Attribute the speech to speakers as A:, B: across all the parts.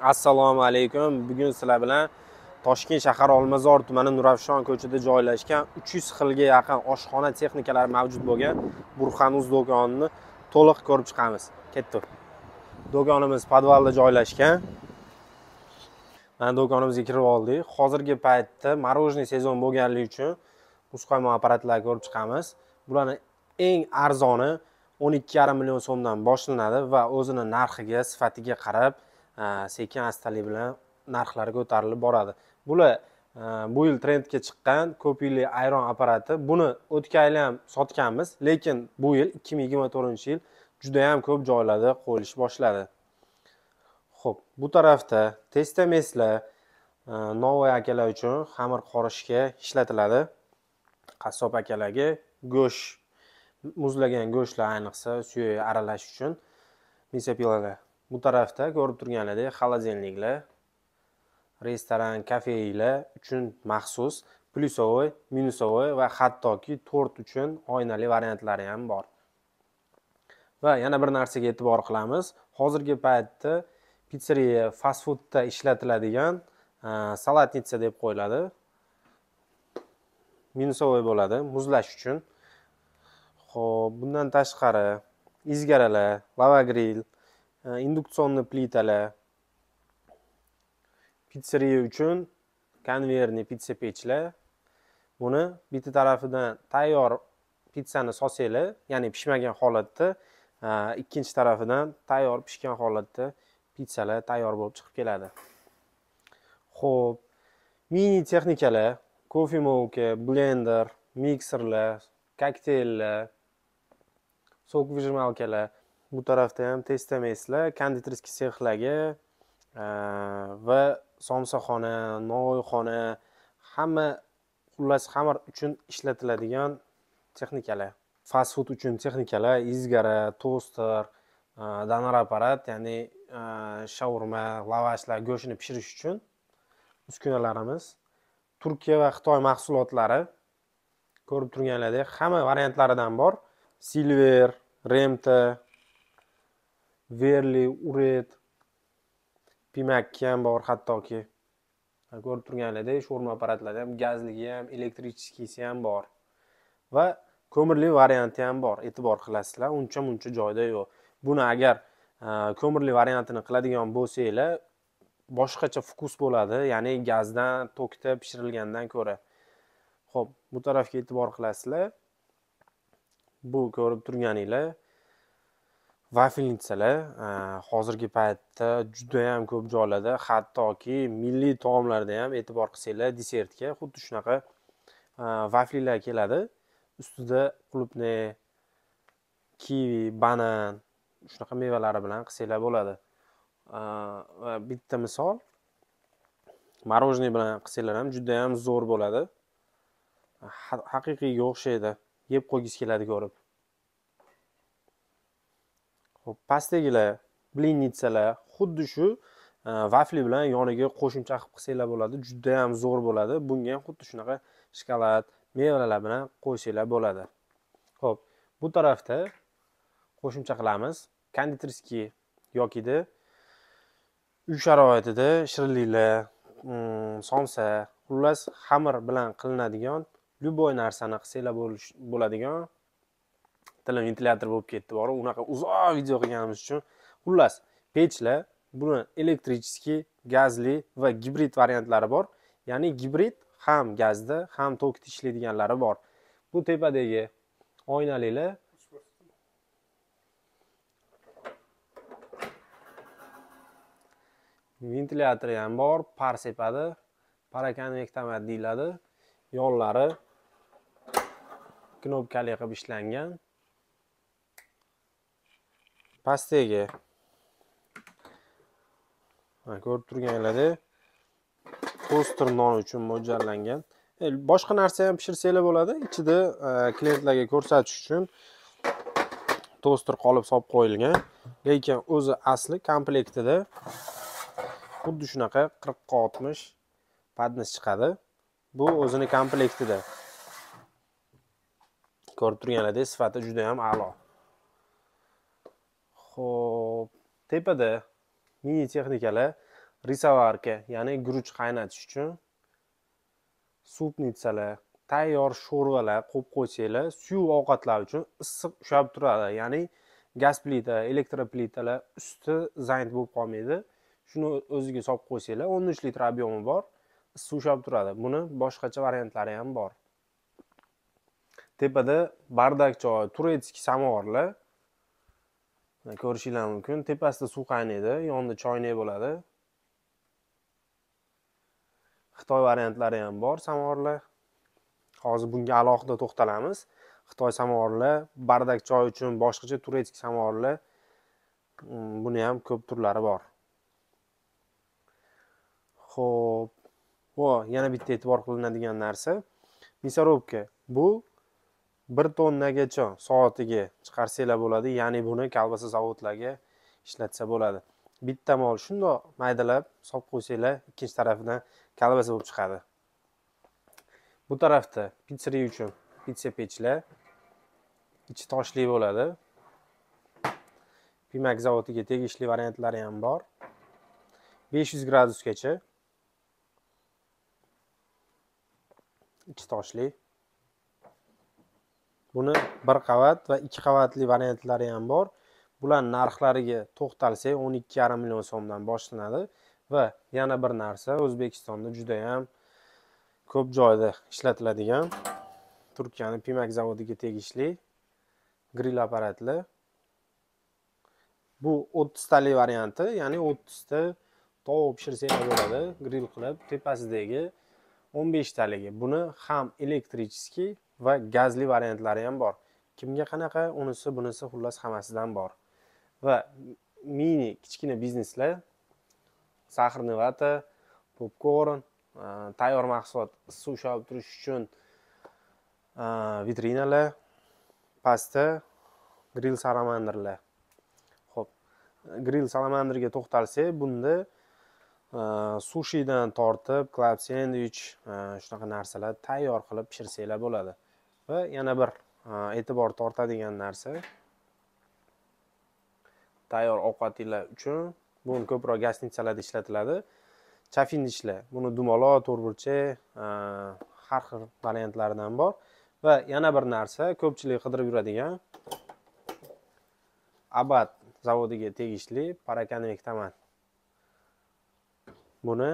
A: assalomu alaykum. Bugun sizlar bilan toshkent shahar olmazor tumani nurafshon ko'chada joylashgan 300 xilga yaqin oshxona texnikalari mavjud bo'lgan burxanuz do'konini to'liq ko'rib chiqamiz. Ketdik do'konimiz podvalda joylashgan. Mana do'konimizga kirib oldik. Hozirgi paytda мороженый sezon bo'lganligi uchun muzqaymoq apparatlarni ko'rib chiqamiz. Bularni eng arzoni 12,5 million so'mdan boshlanadi va o'zini narxiga sifatiga qarab sekin astalik bilan narxlari ko'tarilib boradi. Bular e, bu yil trendga chiqqan ko'p yillik ayron apparati buni o'tgan yil ham sotganmiz lekin bu yil ikki ming yigirma to'rtinchi yil judayam ko'p joylarda qo'yilish boshladi. Ho'p bu tarafda testameslar e, novvoy akalar uchun xamir qorishga ishlatiladi. Qassob akalarga go'sht muzlagan go'shtlar ayniqsa suyak aralash uchun misapilalar bu tarafda ko'rib turganingizdek xolodilniklar restoran kafelar uchun maxsus plyusovoy minusovoy va hattoki tort uchun oynali variantlari ham bor. Va yana bir narsaga e'tibor qilamiz. Hozirgi paytda pitseriya fast foodda ishlatiladigan salatnitsa deb qo'yiladi. Minusovoy bo'ladi muzlash uchun. Ho'p bundan tashqari izgaralar lava grill induksionniy plitalar pitseriya uchun konveyerniy pitsa pechlar buni bitta tarafidan tayyor pitsani solsanglar ya'ni pishmagan holatda ikkinchi tarafidan tayyor pishgan holatda pitsalar tayyor bo'lib chiqib keladi ho'p mini texnikalar kofe blender mikserlar kokteyllar sok vyjmalkalar bu tarafda ham testameslar konditorskiy sexlarga e, va somsaxona novvoyxona hamma xullas xamir uchun ishlatiladigan texnikalar. Fast food uchun texnikalar izgara toster e, donar apparat ya'ni e, shaurma lavashlar go'shtni pishirish uchun uskunalarimiz. Turkiya va xitoy mahsulotlari ko'rib turganlaridek hamma variantlaridan bor. Silver remta verli uret pimakki ham bor hattoki. Ko'rib turganlaridek sho'rma apparatlari ham gazligi ham elektrichkisi ham bor. Va ko'mirli varianti ham bor e'tibor qilasizlar uncha muncha joyda yo'q. Buni agar ko'mirli variantini qiladigan bo'lsanglar boshqacha vkus bo'ladi ya'ni gazdan tokda pishirilgandan ko'ra. Ho'p bu tarafga e'tibor qilasizlar. Bu ko'rib turganinglar vafelnitsalar e, hozirgi paytda judayam ko'p joylarda hattoki milliy taomlarda ham e'tibor qilsanglar desertga xuddi shunaqa e, vaflilar keladi. Ustida qulupnay kivi banan shunaqa mevalari bilan qilsanglar bo'ladi. E, va bitta misol мороженое bilan qilsanglar ham judayam zo'r bo'ladi. Haqiqiyga o'xshaydi yeb qo'ygisi keladi ko'rib. Pastdagilar blinitsalar xuddi shu e, vafli bilan yoniga qo'shimcha qilib qilsanglar bo'ladi. Juda ham zo'r bo'ladi. Bunga ham xuddi shunaqa shokolad mevalar bilan qo'ysanglar bo'ladi. Ho'p bu tarafda qo'shimcha qilamiz. Konditorskiy yokida uy sharoitida shirinliklar mm, somsa xullas xamir bilan qilinadigan любой narsani qilsanglar bo'ladigan tilim ventilyator bo'lib ketdi borib unaqa uzoq video qilganimiz uchun. Xullas pechlar buni elektrichеский gazli va gibrid variantlari bor. Ya'ni gibrid ham gazda ham tokda ishlaydiganlari bor. Bu tepadagi oynalilar ventilyatori ham bor par sepadi parakonvektomat deyiladi. Yonlari knopkali qilib ishlangan. Pastdagi ko'rib turganlaringlardek toster non uchun mo'ljallangan. E, boshqa narsa ham pishirsanglar bo'ladi. Ichida e, klientlarga ko'rsatish uchun toster qolib solib qo'yilgan. Lekin o'zi asli komplektida xuddi shunaqa qirqqa oltmish podnos chiqadi. Bu o'zini komplektida. Ko'rib turganlaringdek sifati juda ham a'lo. Ho'p tepada mini texnikalar risovarka ya'ni guruch qaynatish uchun supnitsalar tayyor sho'rvalar qo'yib qo'ysanglar suyuq ovqatlar uchun issiq ushlab turadi. Ya'ni gaz plita elektroplitalar usti zayn bo'lib qolmaydi. Shuni o'ziga solib qo'ysanglar o'n uch litr объеми bor issiq ushlab turadi. Buni boshqacha variantlari ham bor. Tepada bardak choy turetskiy samovarlar ko'rishinglar mumkin. Tepasida suv qaynaydi yonida choynak bo'ladi. Xitoy variantlari ham bor samovarlar. Hozir bunga alohida to'xtalamiz. Xitoy samovarlar bardak choy uchun boshqacha turetskiy samovarlar mm, buni ham ko'p turlari bor. Ho'p va yana bitta e'tibor qilinadigan narsa. Мясорубка. Bu bir tonnagacha soatiga chiqarsanglar bo'ladi. Ya'ni buni kolbasa zavodlarga ishlatsa bo'ladi. Bitta mol shundoq maydalab solib qo'ysanglar ikkinchi tarafidan kolbasa bo'lib chiqadi. Bu tarafda pitseriya uchun pitsa pechlar ichi toshli bo'ladi. Pimak zavodiga tegishli variantlari ham bor. besh yuz gradusgacha ichi toshli. Buni bir qavat va ikki qavatli variantlari ham bor. Bularni narxlariga to'xtalsak o'n ikki yarim million so'mdan boshlanadi va yana bir narsa o'zbekistonda judayam ko'p joyda ishlatiladigan turkiyani pimak zavodiga tegishli grill apparatlar bu o'ttiztali varianti ya'ni o'ttizta tovuq pishirsangiz bo'ladi grill qilib tepasidagi o'n beshtaligi. Buni ham elektricheskiy va gazli variantlari ham bor. Kimga qanaqa unisi bunisi xullas hammasidan bor. Va mini kichkina bizneslar sahrni vata popkorn tayyor mahsulot issiq ushlab turish uchun vitrinalar pastda grill salamandrlar ho'p grill salamandrga to'xtalsak bunda sushidan tortib klab sendvich shunaqa narsalar tayyor qilib pishirsanglar bo'ladi. Va yana bir e, e'tibor tortadigan narsa. Tayyor ovqatinglar uchun bu ko'proq gastnitsalarda ishlatiladi. Chafin idishlar buni dumaloq to'rtburchak e, har xil variantlaridan bor. Va yana bir narsa ko'pchilik qidirib yuradigan abad zavodiga tegishli parakanvek tomat buni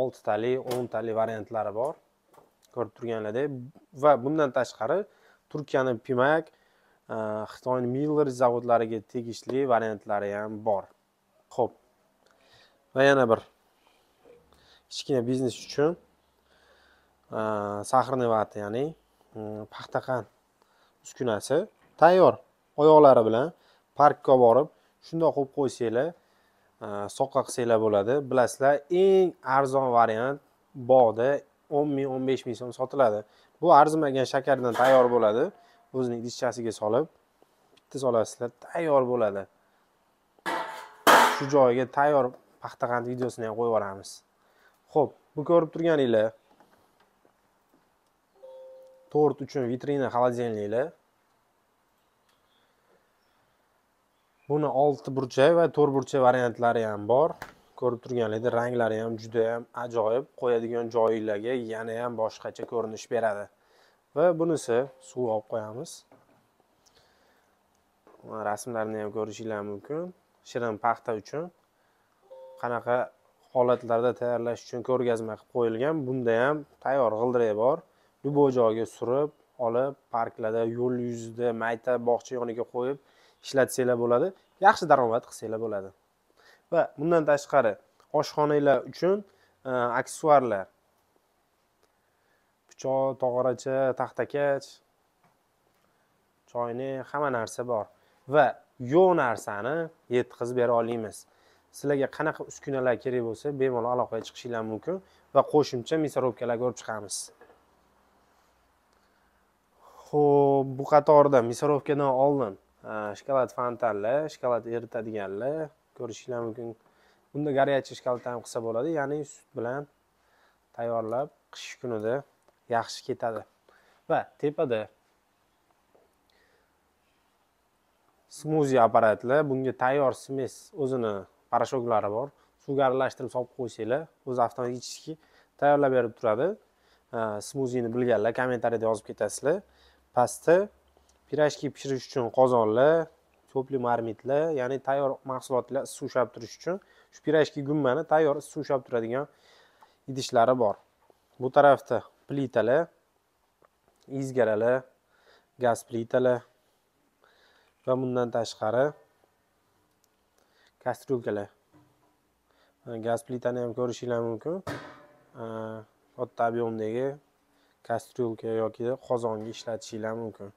A: oltitali o'ntali variantlari bor. Ko'rib turganlaridek va bundan tashqari turkiyani pimak e, xitoyni miller zavodlariga tegishli variantlari ham bor. Ho'p va yana bir kichkina biznes uchun e, sahrni vati ya'ni e, paxtaqand uskunasi. Tayyor oyoqlari bilan parkka borib shundoq qo'yib qo'ysanglar soqqa qilsanglar bo'ladi. Bilasizlar eng arzon variant bog'da o'n ming o'n besh ming so'm sotiladi. Bu arzimagan shakardan tayyor bo'ladi. O'zining idishchasiga solib bitta solasizlar tayyor bo'ladi. Shu joyiga tayyor paxtaqand videosini ham qo'yib yuboramiz. Ho'p bu ko'rib turganinglar tort uchun vitrina холодильникlar buni olti burchak va to'rt burchak variantlari ham bor. Ko'rib turganingizdek ranglari ham juda yam ajoyib qo'yadigan joyinglarga yana ham boshqacha ko'rinish beradi. Va bunisi suv olib qo'yamiz. Rasmlarini ham ko'rishinglar mumkin. Shirin paxta uchun qanaqa holatlarda tayyorlash uchun ko'rgazma qilib qo'yilgan bunda ham tayyor g'ildirak bor. Любой joyga surib olib parklarda yo'l yuzida mayta bog'cha yoniga qo'yib ishlatsanglar bo'ladi. Yaxshi daromad qilsanglar bo'ladi. Va bundan tashqari oshxonalar uchun e, aksessuarlar. Pichoq tog'oracha taxtakach choynak hamma narsa bor. Va yo'q narsani yetkazib bera olamiz sizlarga qanaqa uskunalar kerak bo'lsa bemalol aloqaga chiqishinglar mumkin va qo'shimcha мясорубкаlar ko'rib chiqamiz. Ho'p bu qatorda мясорубкаdan oldin e, shokolad fontanlar shokolad eritadiganlar ko'rishinglar mumkin. Bunda горячий shokolad ham qilsa bo'ladi. Ya'ni sut bilan tayyorlab qish kunida yaxshi ketadi. Va tepada smuzi apparatlar bunga tayyor smes o'zini poroshoklari bor. Suvga aralashtirib solib qo'ysanglar o'zi avtomatik tayyorlab berib turadi. Smuzini bilganlar kommentariyada yozib ketasizlar. Pastda pirojki pishirish uchun qozonlar to'pli marmitlar ya'ni tayyor mahsulotlar issiq ushlab turish uchun shu pirojki gummani tayyor issiq ushlab turadigan idishlari bor. Bu tarafda plitalar izgaralar gaz plitalar va bundan tashqari kastrulkalar. Gaz plitani ham ko'rishinglar mumkin. Katta объемdagi kastryulka yoki qozonga ishlatishinglar mumkin.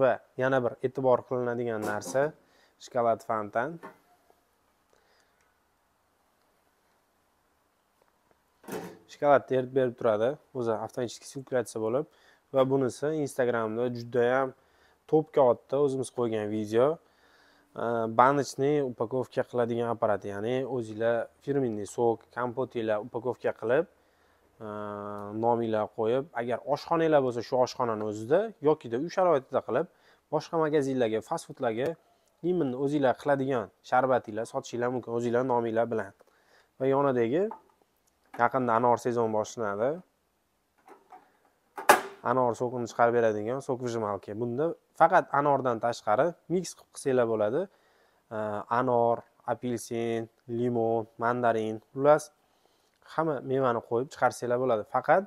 A: Va yana bir e'tibor qilinadigan narsa. Shokolad fontan shokoladni eritib berib turadi. O'zi avtomatik sirkulyatsiya bo'lib va bunisi instagramda judayam to'pga otdi o'zimiz qo'ygan video. Баночный upakovka qiladigan apparat ya'ni o'zinglar firmenniy sok kompotinglar upakovka qilib nominglar qo'yib agar oshxonanglar bo'lsa shu oshxonani o'zida yokida uy sharoitida qilib boshqa magazinlarga fast foodlarga именно o'zinglar qiladigan sharbatinglar sotishinglar mumkin o'zinglar nominglar bilan. Va yonidagi yaqinda anor sezon boshlanadi. Anor sokini chiqarib beradigan sok выжималка bunda faqat anordan tashqari miks qilib qilsanglar bo'ladi. Anor apelsin limon mandarin xullas hamma mevani qo'yib chiqarsanglar bo'ladi. Faqat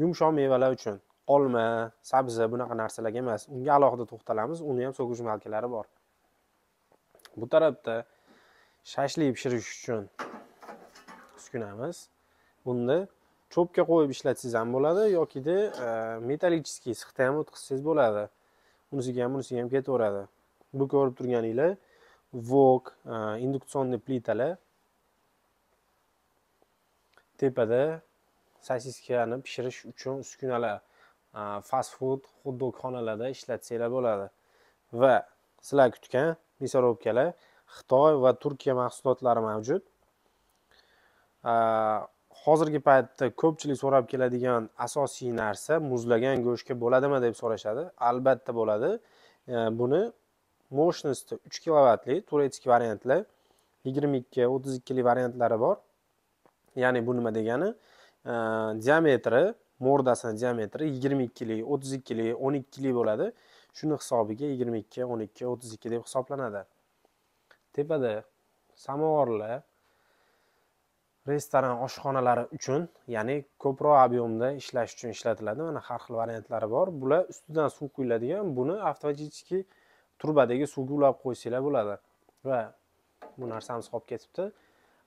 A: yumshoq mevalar uchun olma sabzi bunaqa narsalarga emas unga alohida to'xtalamiz. Uni ham so'kish malkalari bor. Bu tarafda shashlik pishirish uchun uskunamiz bunda cho'pga qo'yib ishlatsangiz ham bo'ladi yokida e, metallический sixda ham o'tkazsangiz bo'ladi. Unisiga ham bunisiga ham ketaveradi. Bu ko'rib turganinglar vok e, induksionniy plitalar tepada sosiskani pishirish uchun uskunalar fast food hot dog xonalarda ishlatsanglar bo'ladi. Va sizlar kutgan мясорубkalar xitoy va turkiya mahsulotlari mavjud. Hozirgi paytda ko'pchilik so'rab keladigan asosiy narsa muzlagan go'shtga bo'ladimi deb so'rashadi. Albatta bo'ladi. Buni мощности uch kilovatli turetskiy variantlar yigirma ikki o'ttiz ikkili variantlari bor. Ya'ni bu nima degani? Diametri mordasini diametri yigirma ikkilik o'ttiz ikkilik o'n ikkilik bo'ladi. Shuni hisobiga yigirma ikki o'n ikki o'ttiz ikki deb hisoblanadi. Tepada samovarlar restoran oshxonalari uchun ya'ni ko'proq объемda ishlash uchun ishlatiladi. Mana har xil variantlari bor. Bular ustidan suv quyiladigan buni avtomatически turbadagi suvga ulab qo'ysanglar bo'ladi. Va bu narsamiz qolib ketibdi.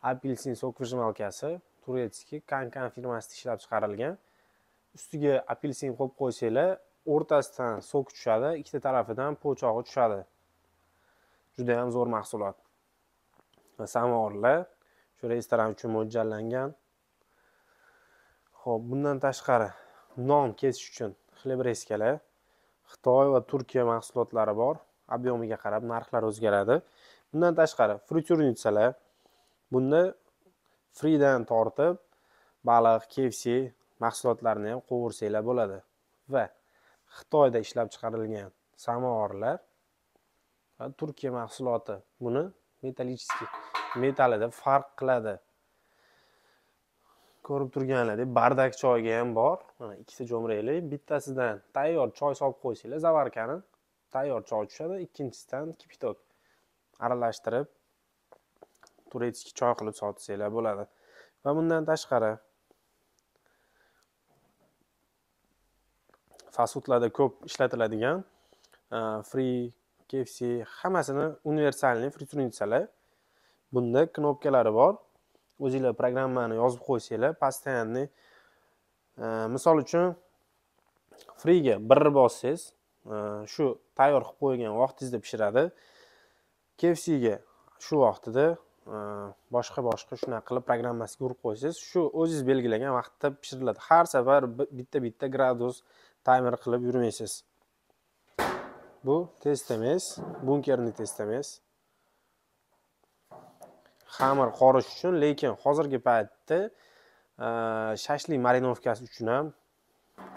A: Apelsin sok выжималкasi turetskiy kankan firmasida ishlab chiqarilgan. Ustiga apelsin qo'yib qo'ysanglar o'rtasidan sok tushadi ikkita tarafidan po'chog'i tushadi. Judayam zo'r mahsulot. Va samovarlar shu restoran uchun mo'ljallangan. Ho'p bundan tashqari non kesish uchun xlebreskalar xitoy va turkiya mahsulotlari bor. Obyomiga qarab narxlar o'zgaradi. Bundan tashqari frityurnitsalar bunda fridan tortib baliq kfc mahsulotlarini ham qovursanglar bo'ladi va xitoyda ishlab chiqarilgan samovarlar va turkiya mahsuloti buni metallический metallida farq qiladi. Ko'rib turganlaridek bardak choyga ham bor. Mana ikkita jo'mrayli bittasidan tayyor choy solib qo'ysanglar zavarkani tayyor choy tushadi ikkinchisidan kipitok aralashtirib turetskiy choy qilib sotsanglar bo'ladi. Va bundan tashqari fast ko'p ishlatiladigan e, free kfc hammasini universalniy friturnitsalar bunda knopkalari bor. O'zinglar programmani yozib qo'ysanglar постоянный e, misol uchun friga bir bossangiz e, shu tayyor qilib qo'ygan vaqtingizda pishiradi. Kfcga shu vaqtida Э, boshqa boshqa shunaqa qilib programmasiga urib qo'ysangiz shu o'zingiz belgilagan vaqtda pishiriladi. Har safar bitta bitta gradus taymer qilib yurmaysiz. Bu test emas bunkerni test emas. Xamir qorish uchun lekin hozirgi paytda e, shashlik marinovkasi uchun ham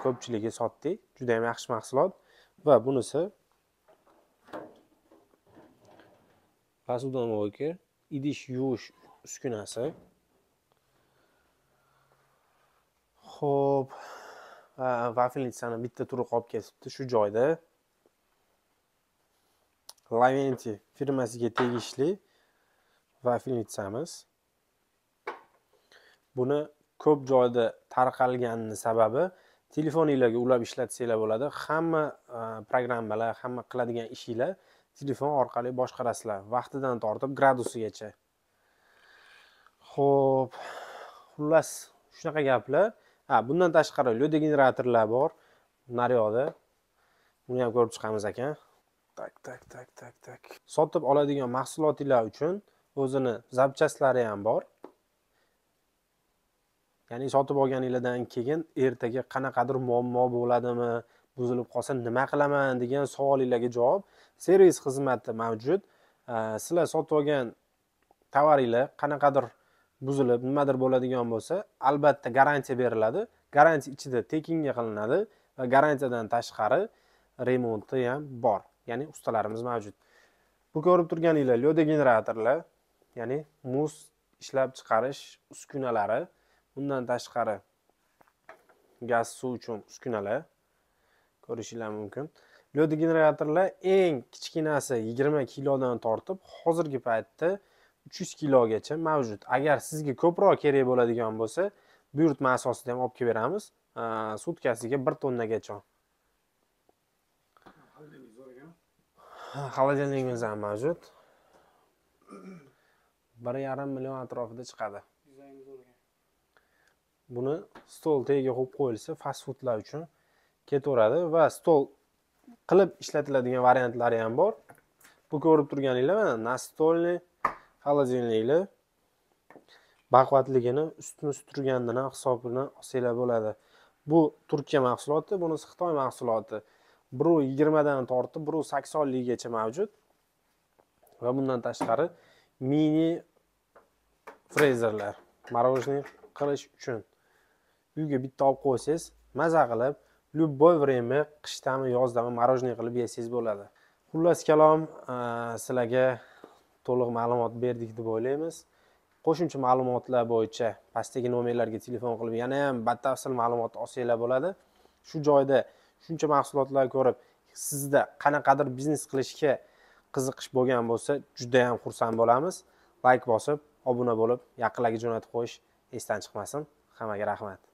A: ko'pchiligi sotdik juda yam yaxshi mahsulot va bunisi посудомойка idish yuvish uskunasi. Ho'p vafelnitsani bitta turi qolib ketibdi shu joyda. Laventi firmasiga tegishli vafelnitsamiz buni ko'p joyda tarqalganini sababi telefoninglarga ulab ishlatsanglar bo'ladi. Hamma programmalar hamma qiladigan ishinglar telefon orqali boshqarasizlar. Vaqtidan tortib gradusigacha. Ho'p xullas shunaqa gaplar. Ha bundan tashqari lyoda generatorlar bor. Naryoqda buni ham ko'rib chiqamiz ekan tak tak tak tak tak. Sotib oladigan mahsulotinglar uchun o'zini zapchastlari ham bor. Ya'ni sotib olganinglardan keyin ertaga qanaqadir muammo bo'ladimi buzilib qolsa nima qilaman degan savolinglarga javob servis xizmati mavjud. Sizlar sotib olgan tovaringlar qanaqadir buzilib nimadir bo'ladigan bo'lsa albatta garantiya beriladi. Garantiya ichida tekinga qilinadi va garantiyadan tashqari remonti ham bor. Ya'ni ustalarimiz mavjud. Bu ko'rib turganinglar lyoda generatorlar ya'ni muz ishlab chiqarish uskunalari bundan tashqari gaz suv uchun uskunalar ko'rishinglar mumkin. Lyoda generatorlar eng kichkinasi yigirma kilodan tortib hozirgi paytda uch yuz kilogacha mavjud. Agar sizga ko'proq kerak bo'ladigan bo'lsa buyurtma asosida ham olib kelib beramiz. Sutkasiga bir tonnagacha холодильнигimiz ham mavjud. Bir yarim million atrofida chiqadi. Buni stol tagiga qo'yib qo'yilsa fast foodlar uchun ketaveradi va stol qilib ishlatiladigan variantlari ham bor. Bu ko'rib turganinglar mana настольный холодильникlar baquvvatligini ustini turgandan ham hisobini olsanglar bo'ladi. Bu turkiya mahsuloti bunisi xitoy mahsuloti. Bir yigirmadan tortib bir saksonligacha mavjud. Va bundan tashqari mini frezerlar мороженое qilish uchun. Uyga bitta olib qo'ysangiz maza qilib любой время qishdami yozdami мороженое qilib yesangiz bo'ladi. Xullas kalom sizlarga to'liq ma'lumot berdik deb o'ylaymiz. Qo'shimcha ma'lumotlar bo'yicha pastdagi nomerlarga telefon qilib yana ham batafsil ma'lumot olsanglar bo'ladi. Shu joyda shuncha mahsulotlar ko'rib sizda qanaqadir biznes qilishga qiziqish bo'lgan bo'lsa juda yam xursand bo'lamiz. Layk bosib obuna bo'lib yaqinlarga jo'natib qo'yish esdan chiqmasin. Hammaga rahmat.